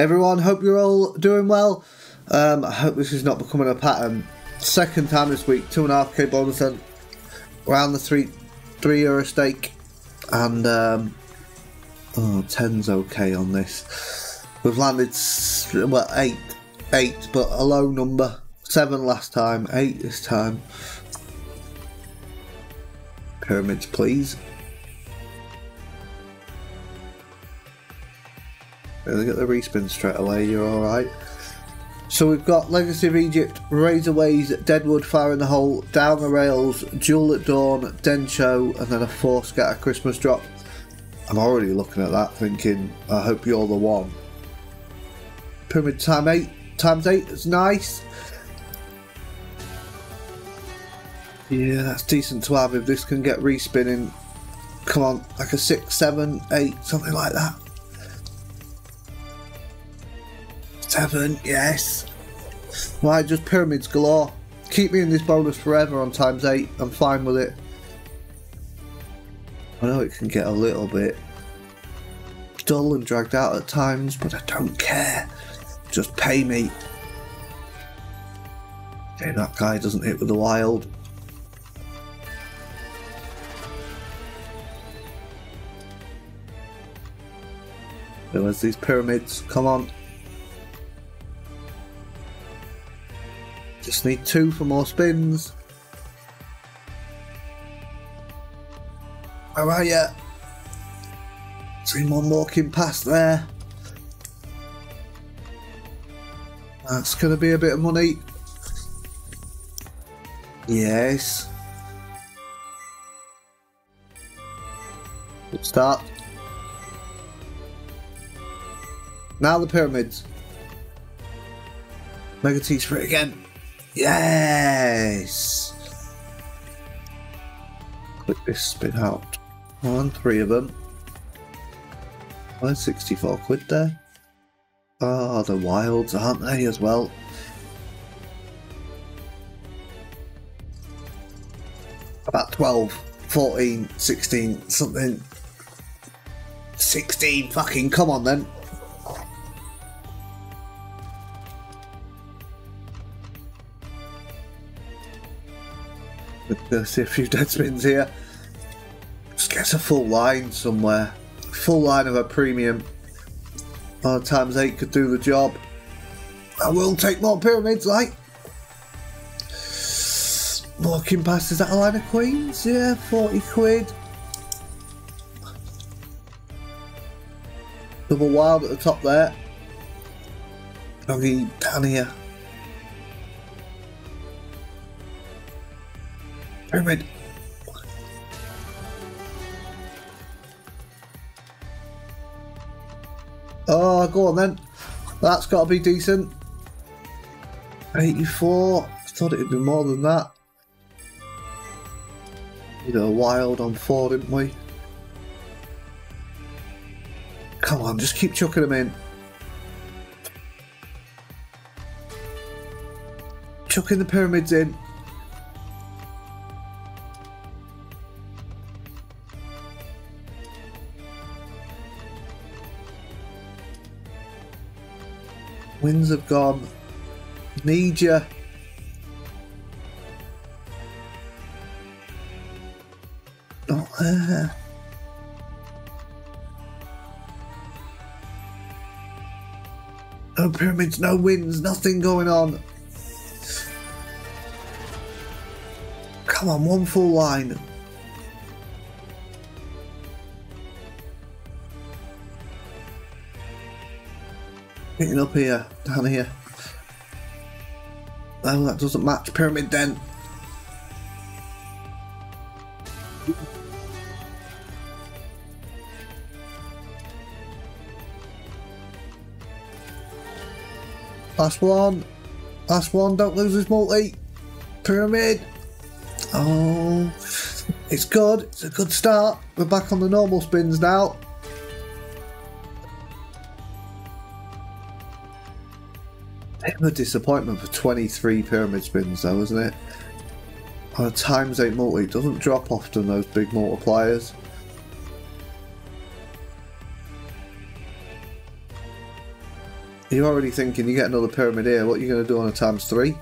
everyone, hope you're all doing well. Um, I hope this is not becoming a pattern. Second time this week, two and a half k bonus and around the three three euro stake, and um, oh, ten's okay on this. We've landed well eight, eight, but a low number. Seven last time, eight this time. Pyramids, please. Really get the respin straight away, you're alright. So we've got Legacy of Egypt, Razorways, Deadwood, Fire in the Hole, Down the Rails, Duel at Dawn, Densho, and then a four scatter Christmas drop. I'm already looking at that thinking, I hope you're the one. Pyramid time 8, times 8 is nice. Yeah, that's decent to have if this can get respinning. Come on, like a 6, 7, 8, something like that. Seven, yes. Right, just pyramids galore. Keep me in this bonus forever on times eight. I'm fine with it. I know it can get a little bit dull and dragged out at times, but I don't care. Just pay me. Okay, that guy doesn't hit with the wild. Where's these pyramids? Come on. Just need two for more spins. Where are you? See one walking past there. That's going to be a bit of money. Yes. Good start. Now the pyramids. Mega Teach for it again. Yes! Click this spin out. One, three of them. Why 64 quid there? Oh, the wilds, aren't they, as well? About 12, 14, 16, something. 16, fucking come on then. Let's see a few dead spins here. Just gets a full line somewhere. Full line of a premium. Oh, times 8 could do the job. I will take more pyramids, like. Walking past, is that a line of queens? Yeah, 40 quid. Double wild at the top there. Doggy down here. Pyramid. Oh, go on then. That's got to be decent. 84. I thought it'd be more than that. You know, wild on four, didn't we? Come on, just keep chucking them in. Chucking the pyramids in. Winds have gone. Need. Not there. No pyramids, no winds, nothing going on. Come on, one full line. Picking up here, down here. Oh, that doesn't match Pyramid Den. Last one. Last one, don't lose this multi. Pyramid. Oh, it's good. It's a good start. We're back on the normal spins now. A disappointment for 23 pyramid spins though, isn't it? On a times 8 multi, it doesn't drop often those big multipliers. You're already thinking you get another pyramid here. What are you going to do on a times three?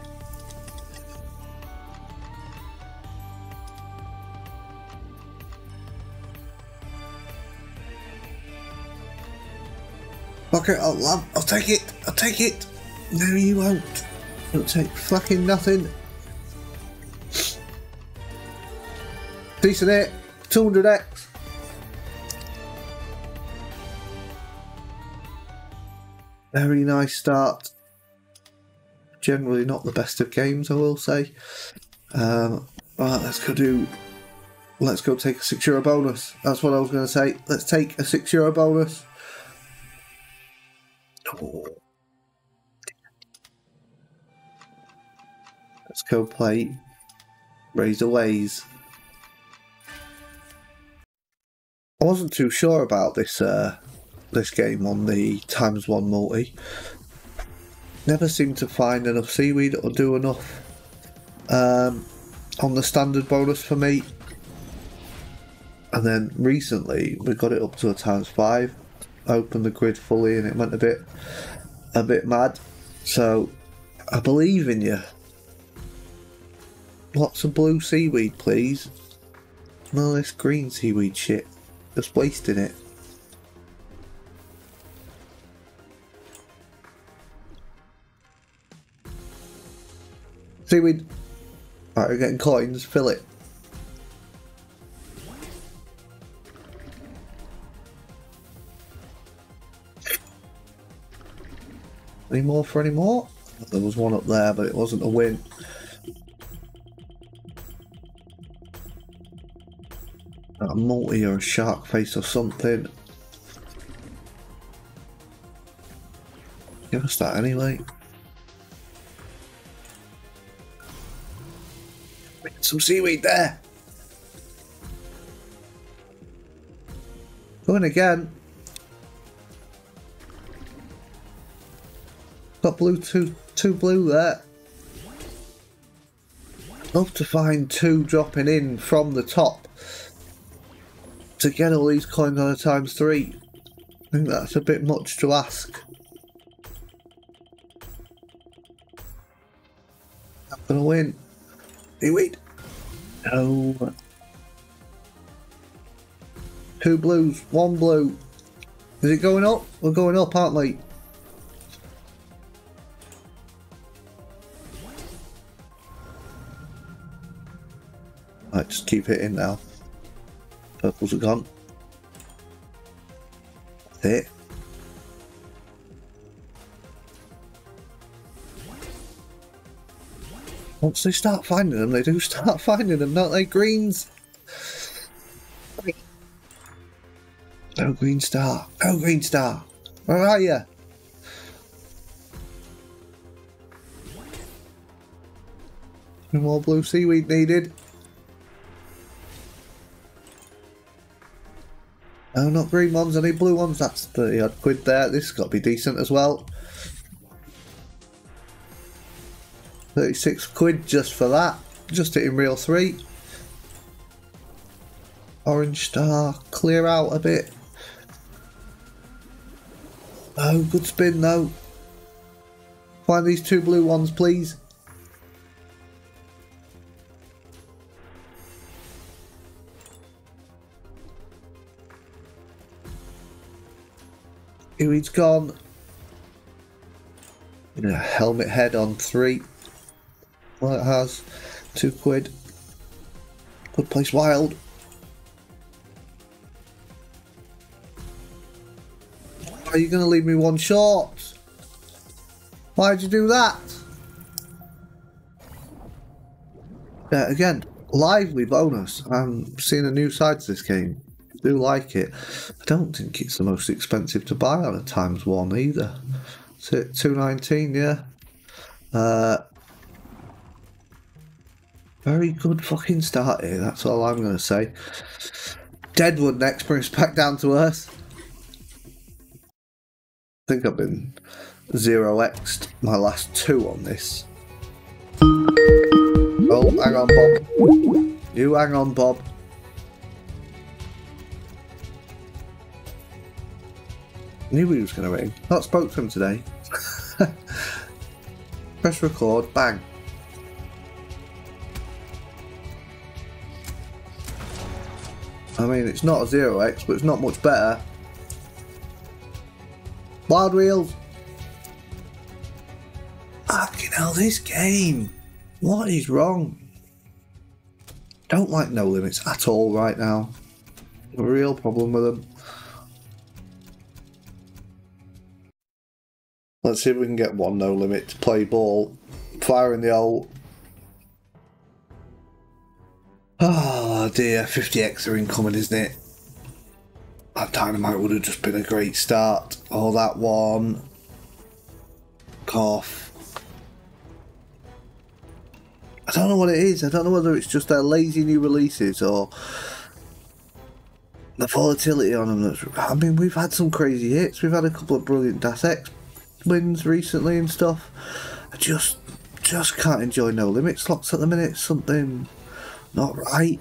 Okay, I'll, I'll, I'll take it. I'll take it. No, you won't. You'll take fucking nothing. Decent hit. 200x. Very nice start. Generally not the best of games, I will say. Um, right, let's go do. Let's go take a six euro bonus. That's what I was going to say. Let's take a six euro bonus. Oh. Go play Razor Ways. I wasn't too sure about this uh, this game on the times one multi. Never seemed to find enough seaweed or do enough um, on the standard bonus for me. And then recently we got it up to a times five, opened the grid fully, and it went a bit a bit mad. So I believe in you. Lots of blue seaweed, please. No, this green seaweed shit. Just wasting it. Seaweed. Alright, we're getting coins. Fill it. Any more for any more? There was one up there, but it wasn't a win. A multi or a shark face or something. Give us that anyway. Some seaweed there. Going again. Got blue two two blue there. Love to find two dropping in from the top to get all these coins on a times three. I think that's a bit much to ask. I'm gonna win. Hey, wait. No. Two blues, one blue. Is it going up? We're going up, aren't we? Right, just keep hitting now. Purples are gone. That's it. Once they start finding them, they do start finding them, don't they? Greens. No oh, green star. No green star. Where are you? No more blue seaweed needed. No, not green ones, I need blue ones. That's 30 odd quid there. This has got to be decent as well. 36 quid just for that. Just hitting reel 3. Orange star, clear out a bit. Oh, good spin though. Find these two blue ones, please. Here he's gone. You know, helmet head on three. Well, it has. Two quid. Good place wild. Are you going to leave me one short? Why'd you do that? Yeah, again, lively bonus. I'm seeing a new side to this game. Do like it. I don't think it's the most expensive to buy on a times one either. At 219, yeah. Uh, very good fucking start here, that's all I'm going to say. Deadwood next brings back down to earth. I think I've been 0x'd my last two on this. Oh, hang on, Bob. You hang on, Bob. Knew he was going to ring. Not spoke to him today. Press record, bang. I mean, it's not a 0x, but it's not much better. Wild Wheels! Fucking hell, this game! What is wrong? Don't like no limits at all right now. A real problem with them. Let's see if we can get one no limit to play ball. Fire in the hole. Oh dear, 50x are incoming, isn't it? That dynamite would have just been a great start. Oh, that one. Cough. I don't know what it is. I don't know whether it's just their lazy new releases or the volatility on them. That's, I mean, we've had some crazy hits. We've had a couple of brilliant Das X wins recently and stuff. I just, just can't enjoy no limit slots at the minute. Something not right.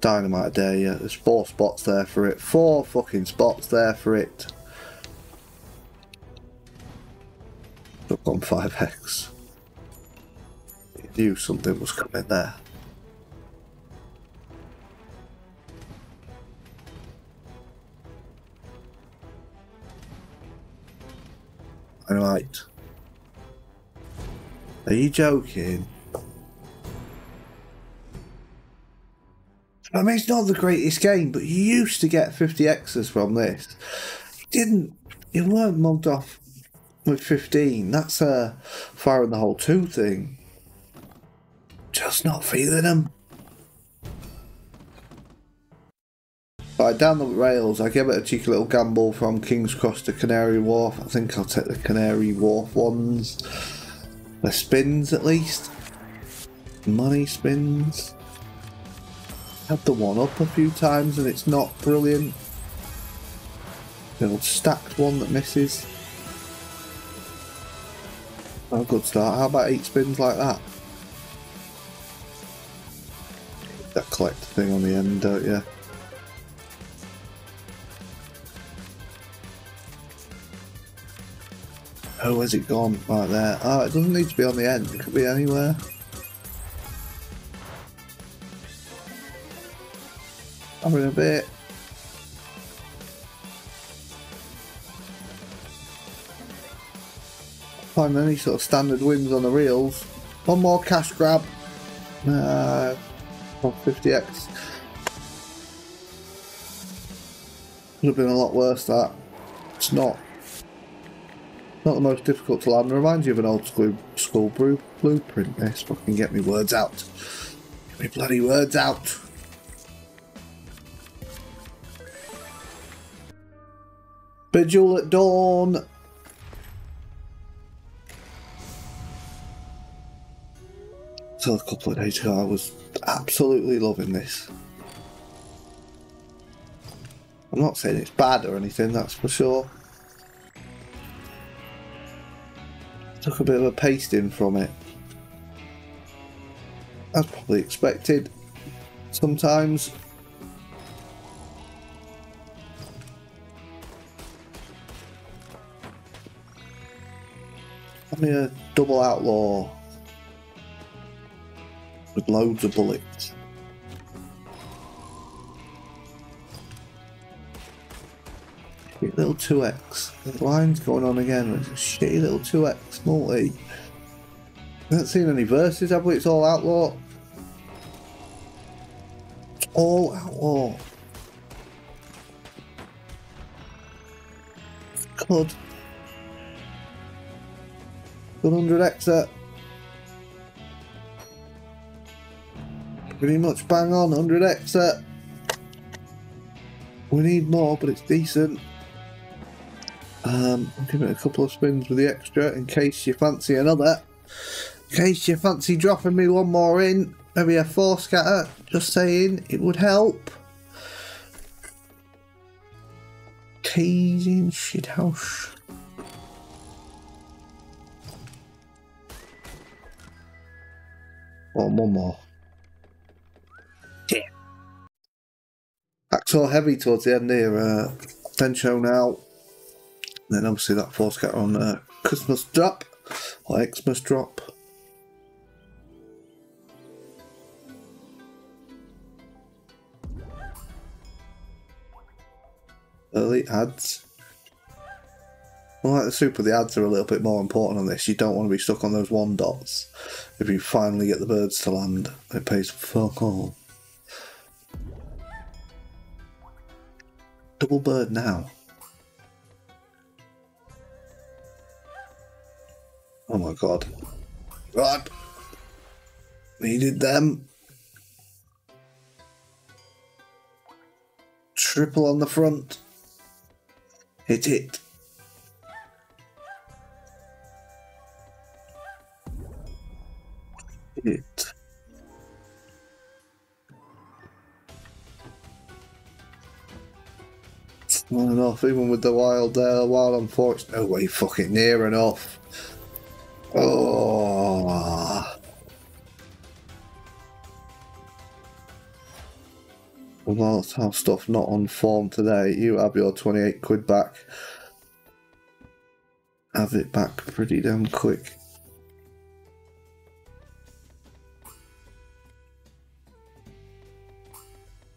Dynamite there, yeah. There's four spots there for it. Four fucking spots there for it. Look on 5x. Knew something was coming there. Alright. Are you joking? I mean, it's not the greatest game, but you used to get 50x's from this. You didn't, you weren't mugged off with 15. That's a fire in the hole 2 thing. Just not feeling them. Right, down the rails, I give it a cheeky little gamble from King's Cross to Canary Wharf. I think I'll take the Canary Wharf ones. The spins, at least. Money spins. Had the one up a few times and it's not brilliant. Old stacked one that misses. Oh, good start. How about eight spins like that? That collect thing on the end, don't you? Oh, where's it gone? Right there. Oh, it doesn't need to be on the end. It could be anywhere. Having a bit. Find any sort of standard wins on the reels. One more cash grab. Uh, 50x. Would have been a lot worse that. It's not. Not the most difficult to. It reminds you of an old school, school blueprint. This fucking get me words out. Get me bloody words out. Vigil at dawn. So a couple of days ago, I was absolutely loving this. I'm not saying it's bad or anything, that's for sure. Took a bit of a pasting from it. As probably expected. Sometimes. I mean a double outlaw with loads of bullets. Shitty little 2x. The line's going on again. It's a shitty little 2x multi. Haven't seen any verses, have we? It's all outlaw. All outlaw. Could. Good 100 exit. Pretty much bang on, 100 exit. We need more, but it's decent. Um, I'll give it a couple of spins with the extra in case you fancy another. In case you fancy dropping me one more in, maybe a four scatter, just saying, it would help. Keys in shithouse. Oh, one more. Axel heavy towards the end here. Uh, Densho now. Then obviously that force get on uh, Christmas drop or Xmas drop. Early ads. Well, like the super, the ads are a little bit more important on this. You don't want to be stuck on those one dots. If you finally get the birds to land, it pays fuck all. Double bird now. Oh my god. God! Needed them. Triple on the front. Hit it. It. It's not enough, even with the wild there, wild unfortunate. Oh, no way, fucking near enough. Oh. Well, how stuff not on form today. You have your 28 quid back. Have it back pretty damn quick.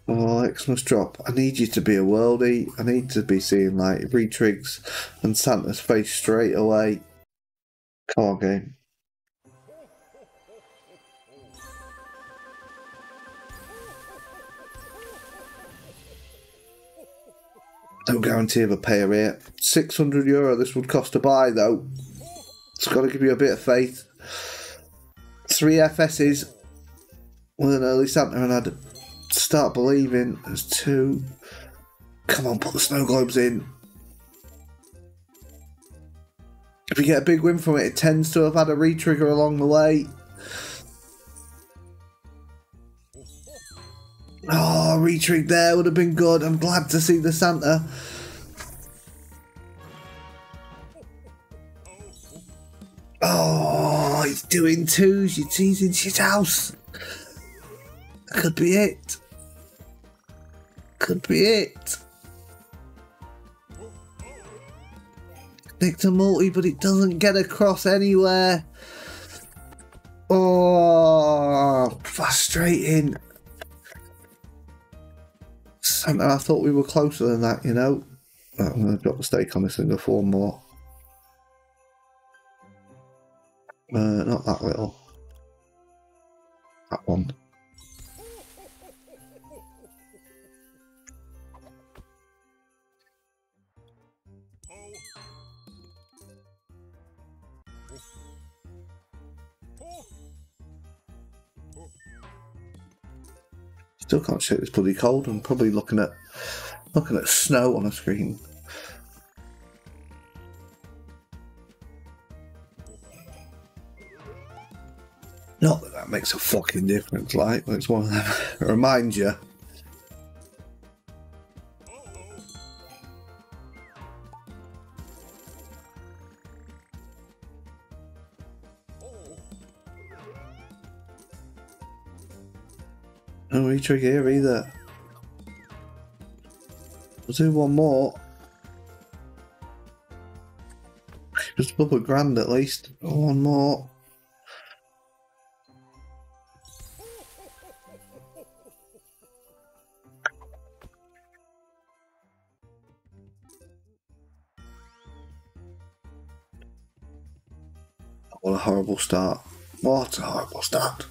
Oh, Xmas drop. I need you to be a worldie. I need to be seeing like retrigs and Santa's face straight away. Come on, game. No guarantee of a payer here. 600 euro this would cost to buy though. It's got to give you a bit of faith. Three FSs with an early Santa and I'd start believing. There's two. Come on, put the snow globes in. If you get a big win from it, it tends to have had a retrigger along the way. Oh, retrig there would have been good. I'm glad to see the Santa. Oh, he's doing twos. You're teasing shit house. Could be it. Could be it. A multi, but it doesn't get across anywhere. Oh, frustrating. Santa, I thought we were closer than that, you know. I'm going to drop the stake on this and go one more. Uh, not that little. That one. Still can't shake this bloody cold. I'm probably looking at looking at snow on a screen. Not that that makes a fucking difference, like, it's one of them. Remind you. Retrig here either. Do one more. Just above a grand at least. One more. What a horrible start. What a horrible start.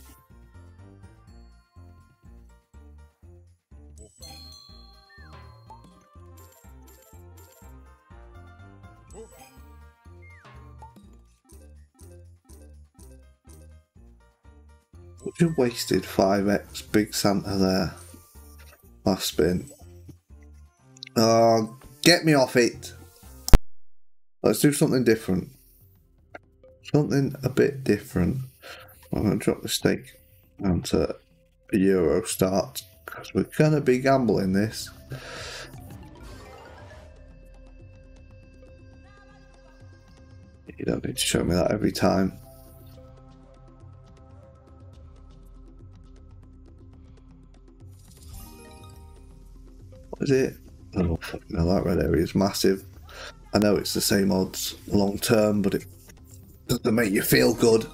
You wasted 5x Big Santa there. Last spin. Oh, get me off it. Let's do something different. Something a bit different. I'm going to drop the stake down to a euro start because we're going to be gambling this. You don't need to show me that every time. Is it? Oh, fucking hell, that red area is massive. I know it's the same odds long term, but it doesn't make you feel good.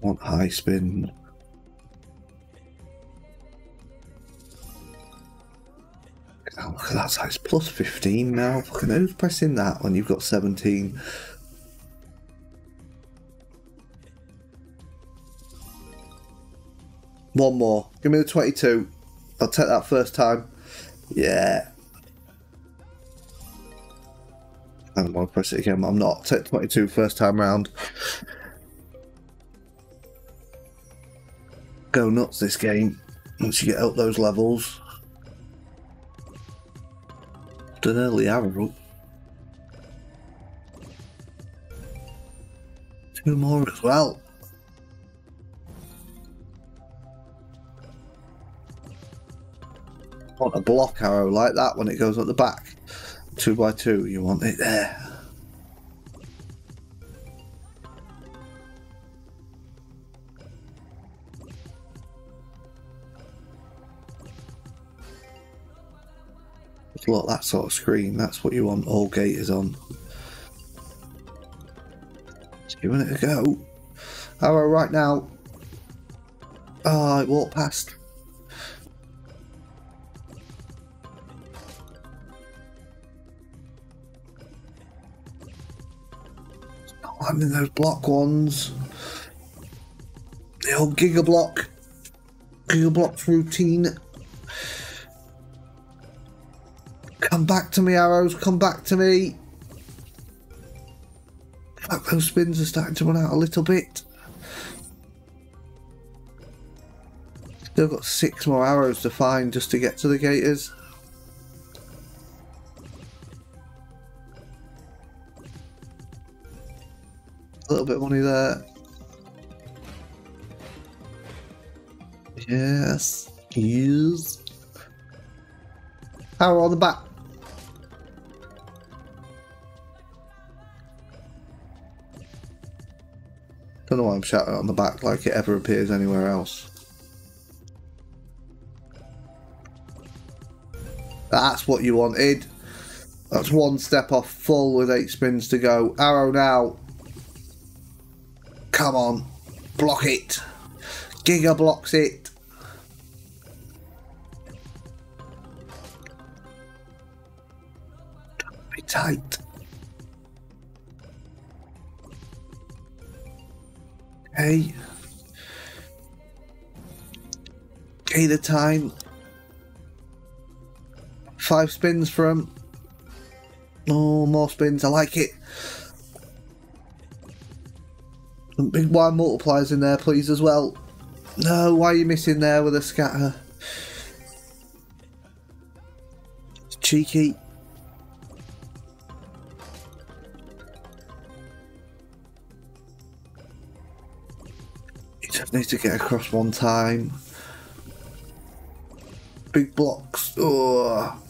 Want high spin. Oh, look at that size. Plus 15 now. Fucking who's pressing that when you've got 17? One more. Give me the 22. I'll take that first time. Yeah. I don't want to press it again, I'm not. Take 22 first time round. Go nuts this game once you get up those levels. An early arrow. Two more as well. Want a block arrow like that when it goes at the back. Two by two, you want it there. Look, that sort of screen, that's what you want all gators on. Just giving it a go. Arrow right now. Oh, it walked past. Landing those block ones. The old Giga Block. Gigablox routine. Come back to me, arrows. Come back to me. Fuck, those spins are starting to run out a little bit. Still got six more arrows to find just to get to the gators. A little bit of money there. Yes. Yes. Power on the back. Don't know why I'm shouting on the back like it ever appears anywhere else. That's what you wanted. That's one step off full with eight spins to go. Arrow now. Come on. Block it. Giga blocks it. Be tight. Hey. Okay, the time. Five spins from. Oh, more spins. I like it. Big Y multipliers in there, please, as well. No, why are you missing there with a scatter? It's cheeky. You just need to get across one time. Big blocks. Oh.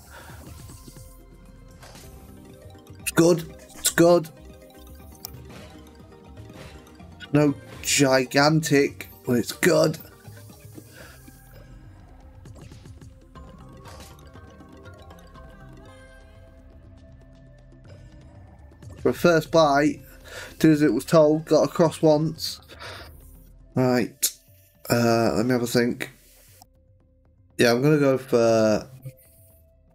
It's good. It's good no gigantic, but it's good. For a first bite, did as it was told, got across once. Right, uh, let me have a think. Yeah, I'm gonna go for.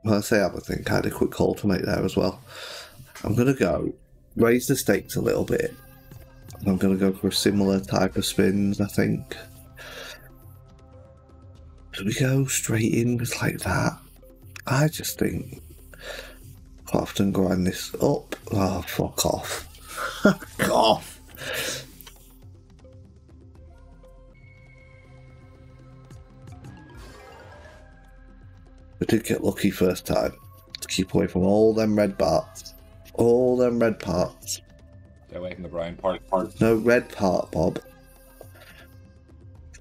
Well, I say have a think. I had a quick call to make there as well. I'm gonna go raise the stakes a little bit I'm going to go for a similar type of spins, I think. Do we go straight in with like that? I just think quite often grind this up. Oh, fuck off. fuck off. We did get lucky first time to keep away from all them red parts. All them red parts. Stay away from the brown part. part. No red part, Bob.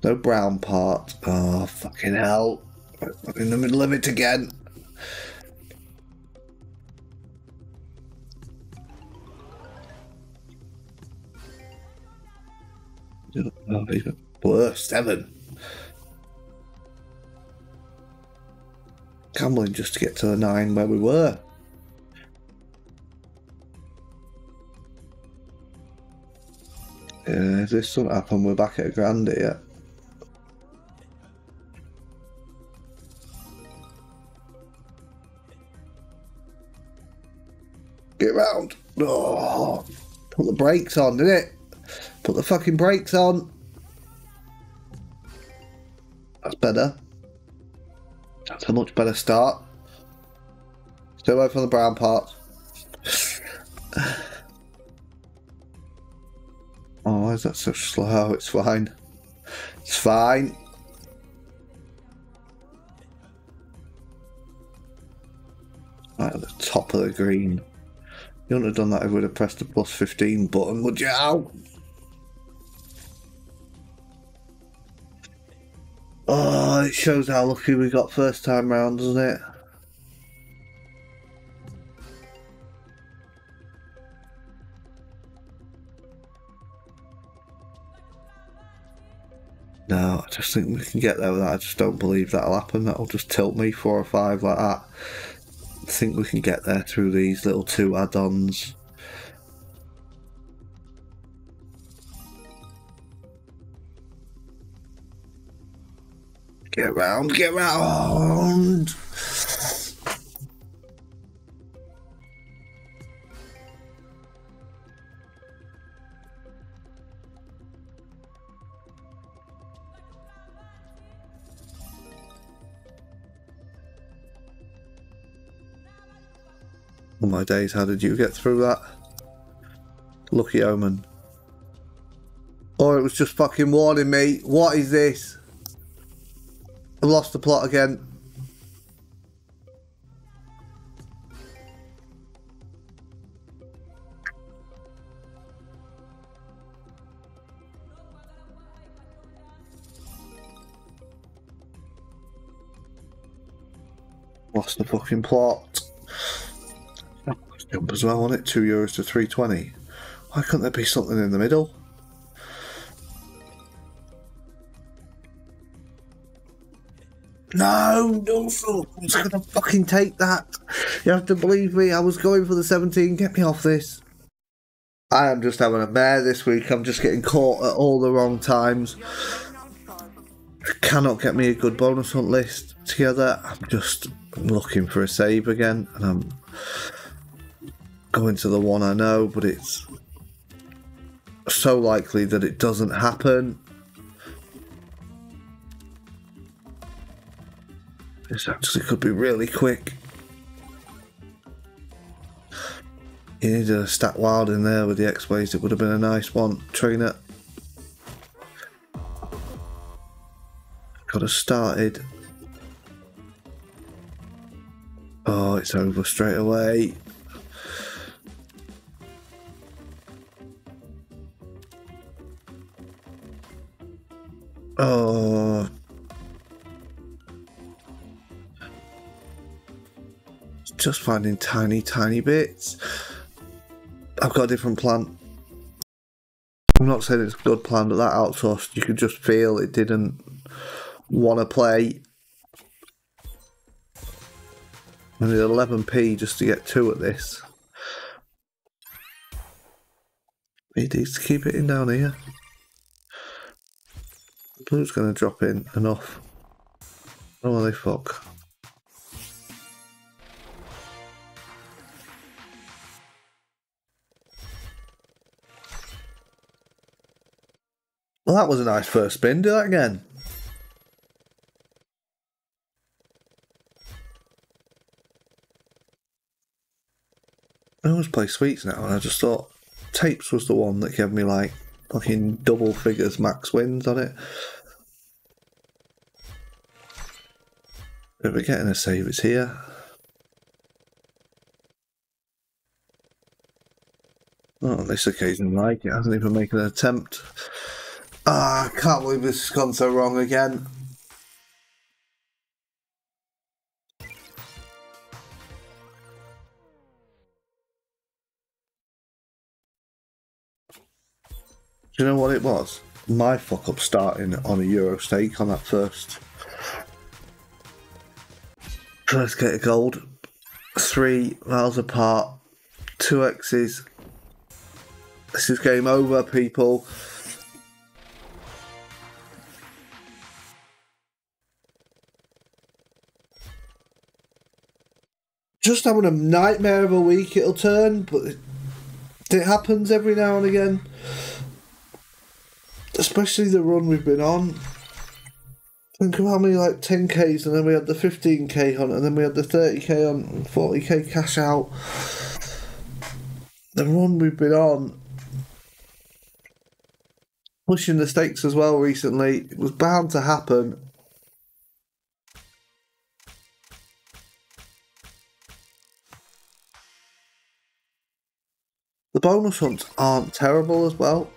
No brown part. Oh, fucking hell. I'm in the middle of it again. Oh, even worse, seven. Gambling just to get to the nine where we were. Yeah, if this doesn't happen, we're back at a grand here. Get round. Oh, put the brakes on, did it? Put the fucking brakes on. That's better. That's a much better start. Stay away from the brown parts. why is that so slow? It's fine. It's fine. Right at the top of the green. You wouldn't have done that if we'd have pressed the plus 15 button, would you? Oh, it shows how lucky we got first time round, doesn't it? Think we can get there with that. I just don't believe that'll happen. That'll just tilt me four or five like that. I think we can get there through these little two add-ons. Get round, get round. Days, how did you get through that? Lucky omen. Or it was just fucking warning me. What is this? I lost the plot again. Lost the fucking plot. Jump as well on it, two euros to three twenty. Why couldn't there be something in the middle? No, no, I'm just gonna fucking take that. You have to believe me. I was going for the 17. Get me off this. I am just having a mare this week. I'm just getting caught at all the wrong times. Cannot get me a good bonus hunt list together. I'm just looking for a save again, and I'm going to the one I know, but it's so likely that it doesn't happen. This actually could be really quick. You needed a stat wild in there with the X-Ways, it would have been a nice one. Trainer. Got us started. Oh, it's over straight away. Oh. Just finding tiny, tiny bits. I've got a different plan. I'm not saying it's a good plan, but that outsourced, you could just feel it didn't want to play. I need 11p just to get two at this. He needs to keep it in down here. Blue's going to drop in enough. Oh, they fuck. Well, that was a nice first spin. Do that again. I always play sweets now, and I just thought tapes was the one that gave me like fucking double figures max wins on it. If we're getting a save, it's here. Not on this occasion, like it hasn't even made an attempt. Ah, I can't believe this has gone so wrong again. You know what it was? My fuck up starting on a Euro stake on that first Let's get a gold. Three miles apart. Two X's. This is game over, people. Just having a nightmare of a week, it'll turn, but it, it happens every now and again. Especially the run we've been on. Think of how many like 10Ks and then we had the 15K hunt and then we had the 30K on 40K cash out. The run we've been on, pushing the stakes as well recently, it was bound to happen. The bonus hunts aren't terrible as well.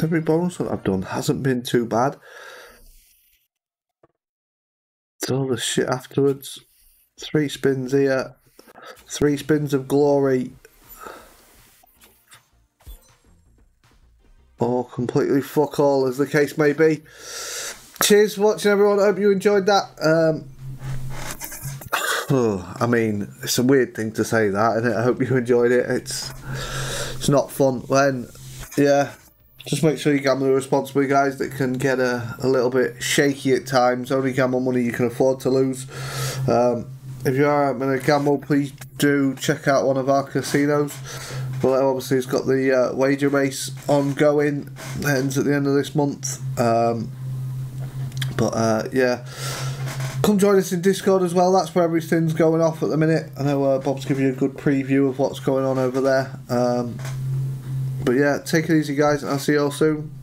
Every bonus hunt I've done hasn't been too bad. It's all the shit afterwards. Three spins here. Three spins of glory. Or completely fuck all, as the case may be. Cheers for watching, everyone. I hope you enjoyed that. Um, I mean, it's a weird thing to say that, and I hope you enjoyed it. It's it's not fun when, yeah, just make sure you gamble responsibly, guys. That can get a, a little bit shaky at times. Only gamble money you can afford to lose. Um, if you are going to gamble, please do check out one of our casinos. But obviously, it's got the uh, wager race ongoing. It ends at the end of this month. Um, but uh, yeah, come join us in Discord as well. That's where everything's going off at the minute. I know uh, Bob's giving you a good preview of what's going on over there. Um, but yeah, take it easy, guys. I'll see you all soon.